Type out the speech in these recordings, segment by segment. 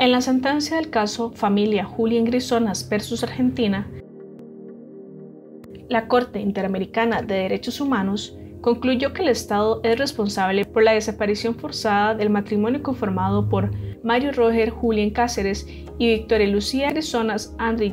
En la sentencia del caso Familia Julián Grisonas versus Argentina, la Corte Interamericana de Derechos Humanos concluyó que el Estado es responsable por la desaparición forzada del matrimonio conformado por Mario Roger Julián Cáceres y Victoria Lucía Grisonas Andri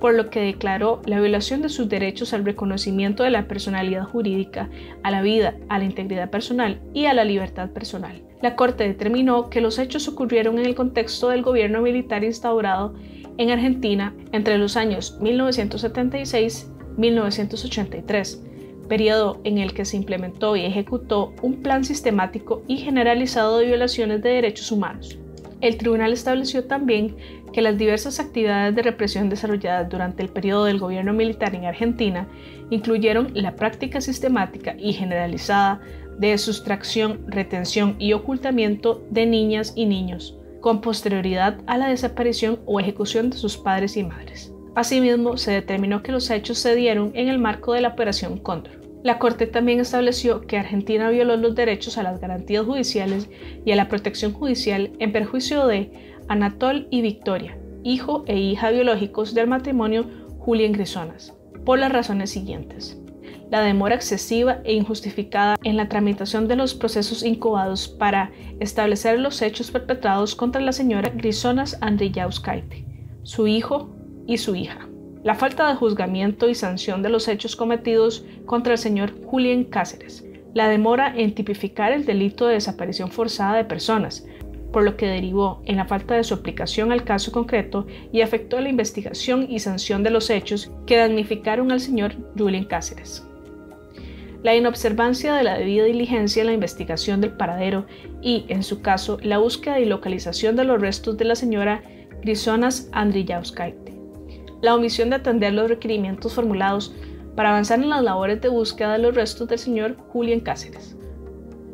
por lo que declaró la violación de sus derechos al reconocimiento de la personalidad jurídica, a la vida, a la integridad personal y a la libertad personal. La Corte determinó que los hechos ocurrieron en el contexto del gobierno militar instaurado en Argentina entre los años 1976 1983, periodo en el que se implementó y ejecutó un plan sistemático y generalizado de violaciones de derechos humanos. El tribunal estableció también que las diversas actividades de represión desarrolladas durante el periodo del gobierno militar en Argentina incluyeron la práctica sistemática y generalizada de sustracción, retención y ocultamiento de niñas y niños, con posterioridad a la desaparición o ejecución de sus padres y madres. Asimismo, se determinó que los hechos se dieron en el marco de la Operación Cóndor. La Corte también estableció que Argentina violó los derechos a las garantías judiciales y a la protección judicial en perjuicio de Anatol y Victoria, hijo e hija biológicos del matrimonio Julián Grisonas, por las razones siguientes. La demora excesiva e injustificada en la tramitación de los procesos incubados para establecer los hechos perpetrados contra la señora Grisonas Andriyauskaite, su hijo y su hija. La falta de juzgamiento y sanción de los hechos cometidos contra el señor Julián Cáceres. La demora en tipificar el delito de desaparición forzada de personas, por lo que derivó en la falta de su aplicación al caso concreto y afectó la investigación y sanción de los hechos que damnificaron al señor Julián Cáceres. La inobservancia de la debida diligencia en la investigación del paradero y, en su caso, la búsqueda y localización de los restos de la señora Grisonas Andriyauskaite la omisión de atender los requerimientos formulados para avanzar en las labores de búsqueda de los restos del señor Julián Cáceres.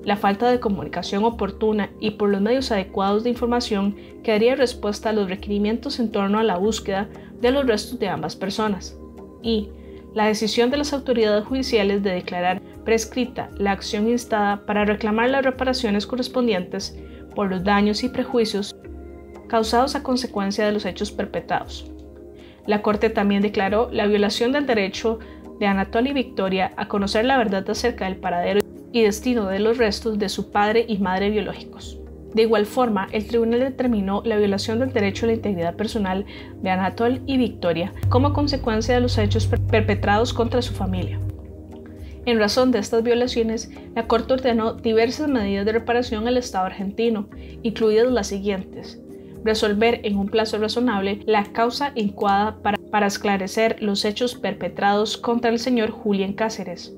La falta de comunicación oportuna y por los medios adecuados de información que daría respuesta a los requerimientos en torno a la búsqueda de los restos de ambas personas. Y la decisión de las autoridades judiciales de declarar prescrita la acción instada para reclamar las reparaciones correspondientes por los daños y prejuicios causados a consecuencia de los hechos perpetrados. La Corte también declaró la violación del derecho de Anatoly Victoria a conocer la verdad acerca del paradero y destino de los restos de su padre y madre biológicos. De igual forma, el tribunal determinó la violación del derecho a la integridad personal de Anatol y Victoria como consecuencia de los hechos perpetrados contra su familia. En razón de estas violaciones, la Corte ordenó diversas medidas de reparación al Estado argentino, incluidas las siguientes resolver en un plazo razonable la causa incuada para, para esclarecer los hechos perpetrados contra el señor Julián Cáceres,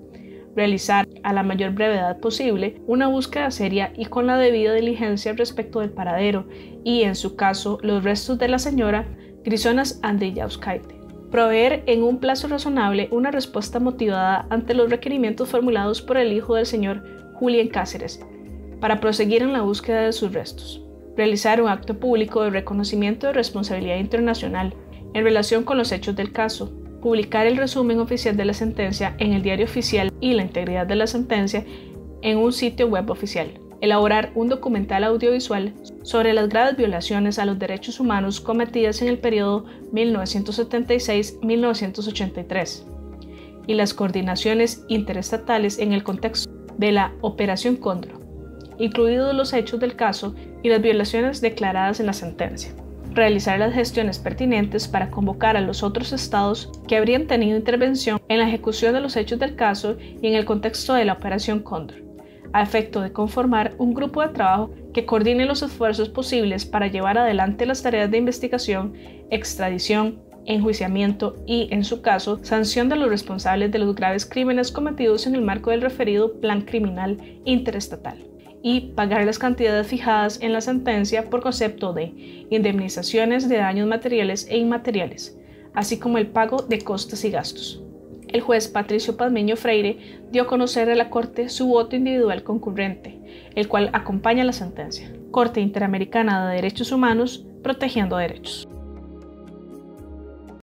realizar a la mayor brevedad posible una búsqueda seria y con la debida diligencia respecto del paradero y, en su caso, los restos de la señora Grisonas Andriyauskaite. Proveer en un plazo razonable una respuesta motivada ante los requerimientos formulados por el hijo del señor Julián Cáceres para proseguir en la búsqueda de sus restos realizar un acto público de reconocimiento de responsabilidad internacional en relación con los hechos del caso, publicar el resumen oficial de la sentencia en el diario oficial y la integridad de la sentencia en un sitio web oficial, elaborar un documental audiovisual sobre las graves violaciones a los derechos humanos cometidas en el periodo 1976-1983 y las coordinaciones interestatales en el contexto de la Operación Cóndor incluidos los hechos del caso y las violaciones declaradas en la sentencia. Realizar las gestiones pertinentes para convocar a los otros estados que habrían tenido intervención en la ejecución de los hechos del caso y en el contexto de la Operación Cóndor, a efecto de conformar un grupo de trabajo que coordine los esfuerzos posibles para llevar adelante las tareas de investigación, extradición, enjuiciamiento y, en su caso, sanción de los responsables de los graves crímenes cometidos en el marco del referido Plan Criminal Interestatal y pagar las cantidades fijadas en la sentencia por concepto de indemnizaciones de daños materiales e inmateriales, así como el pago de costes y gastos. El juez Patricio Pazmeño Freire dio a conocer a la Corte su voto individual concurrente, el cual acompaña la sentencia. Corte Interamericana de Derechos Humanos, protegiendo derechos.